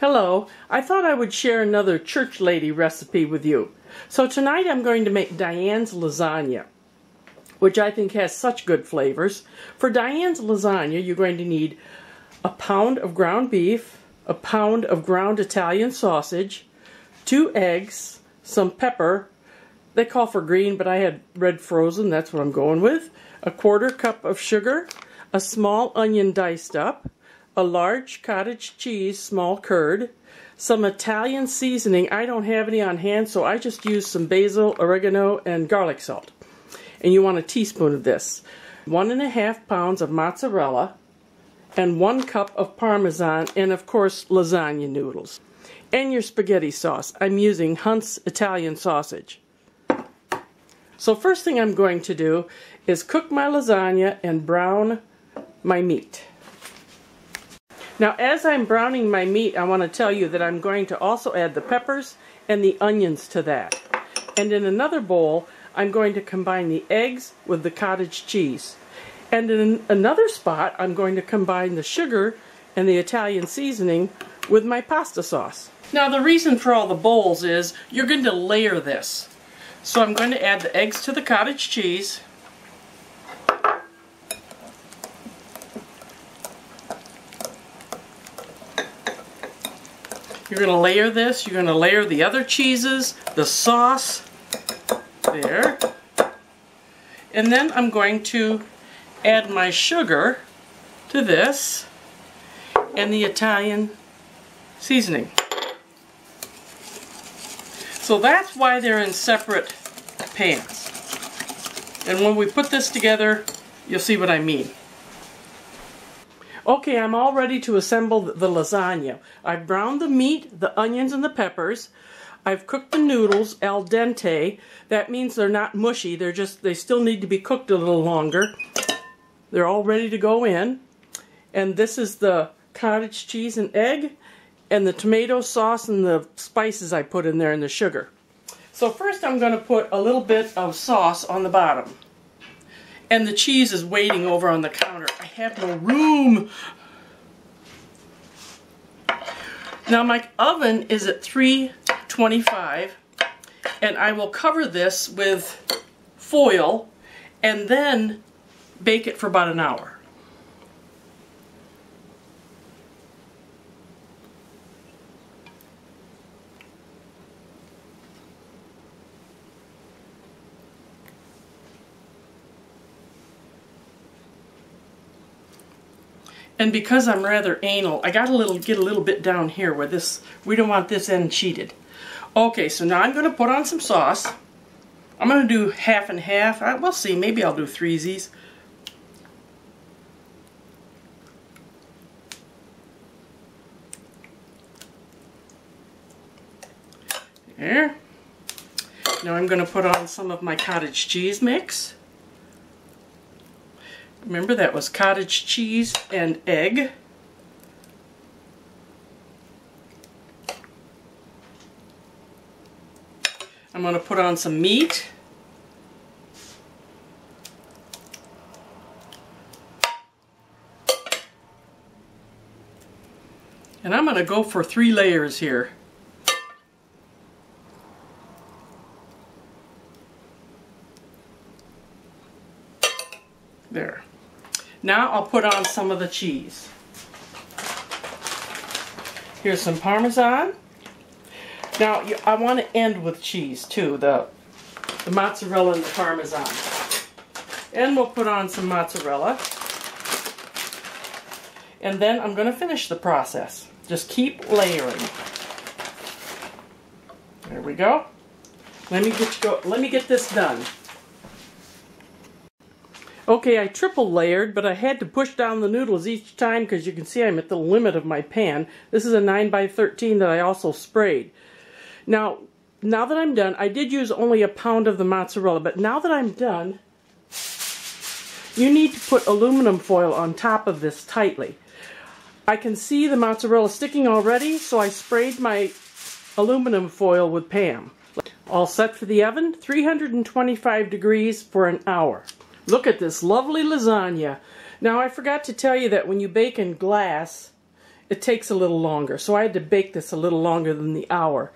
Hello, I thought I would share another church lady recipe with you. So tonight I'm going to make Diane's lasagna, which I think has such good flavors. For Diane's lasagna, you're going to need a pound of ground beef, a pound of ground Italian sausage, two eggs, some pepper, they call for green, but I had red frozen, that's what I'm going with, a quarter cup of sugar, a small onion diced up, a large cottage cheese, small curd, some Italian seasoning. I don't have any on hand, so I just use some basil, oregano, and garlic salt. And you want a teaspoon of this. One and a half pounds of mozzarella, and one cup of parmesan, and of course lasagna noodles. And your spaghetti sauce. I'm using Hunt's Italian sausage. So first thing I'm going to do is cook my lasagna and brown my meat. Now as I'm browning my meat, I want to tell you that I'm going to also add the peppers and the onions to that. And in another bowl, I'm going to combine the eggs with the cottage cheese. And in another spot, I'm going to combine the sugar and the Italian seasoning with my pasta sauce. Now the reason for all the bowls is you're going to layer this. So I'm going to add the eggs to the cottage cheese. You're going to layer this. You're going to layer the other cheeses, the sauce, there. And then I'm going to add my sugar to this and the Italian seasoning. So that's why they're in separate pans. And when we put this together, you'll see what I mean. Okay, I'm all ready to assemble the lasagna. I've browned the meat, the onions, and the peppers. I've cooked the noodles al dente. That means they're not mushy. They're just, they still need to be cooked a little longer. They're all ready to go in. And this is the cottage cheese and egg and the tomato sauce and the spices I put in there and the sugar. So first I'm going to put a little bit of sauce on the bottom. And the cheese is waiting over on the counter. I have no room. Now my oven is at 325 and I will cover this with foil and then bake it for about an hour. And because I'm rather anal, I got a little get a little bit down here where this, we don't want this end cheated. Okay, so now I'm going to put on some sauce. I'm going to do half and half. I, we'll see, maybe I'll do threesies. There. Now I'm going to put on some of my cottage cheese mix. Remember that was cottage cheese and egg. I'm going to put on some meat. And I'm going to go for three layers here. There. Now I'll put on some of the cheese. Here's some Parmesan. Now I want to end with cheese too, the, the mozzarella and the Parmesan. And we'll put on some mozzarella. And then I'm going to finish the process. Just keep layering. There we go. Let me get go. Let me get this done. Okay, I triple layered, but I had to push down the noodles each time because you can see I'm at the limit of my pan. This is a 9 by 13 that I also sprayed. Now, now that I'm done, I did use only a pound of the mozzarella, but now that I'm done, you need to put aluminum foil on top of this tightly. I can see the mozzarella sticking already, so I sprayed my aluminum foil with Pam. All set for the oven, 325 degrees for an hour. Look at this lovely lasagna. Now I forgot to tell you that when you bake in glass, it takes a little longer. So I had to bake this a little longer than the hour.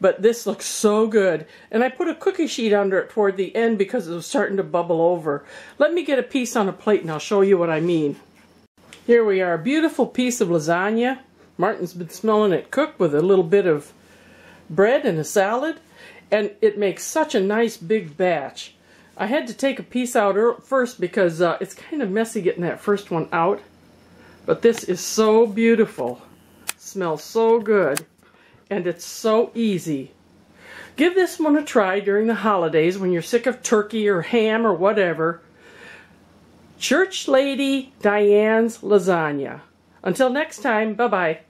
But this looks so good. And I put a cookie sheet under it toward the end because it was starting to bubble over. Let me get a piece on a plate and I'll show you what I mean. Here we are, a beautiful piece of lasagna. Martin's been smelling it cooked with a little bit of bread and a salad. And it makes such a nice big batch. I had to take a piece out first because uh, it's kind of messy getting that first one out. But this is so beautiful. Smells so good. And it's so easy. Give this one a try during the holidays when you're sick of turkey or ham or whatever. Church Lady Diane's Lasagna. Until next time, bye-bye.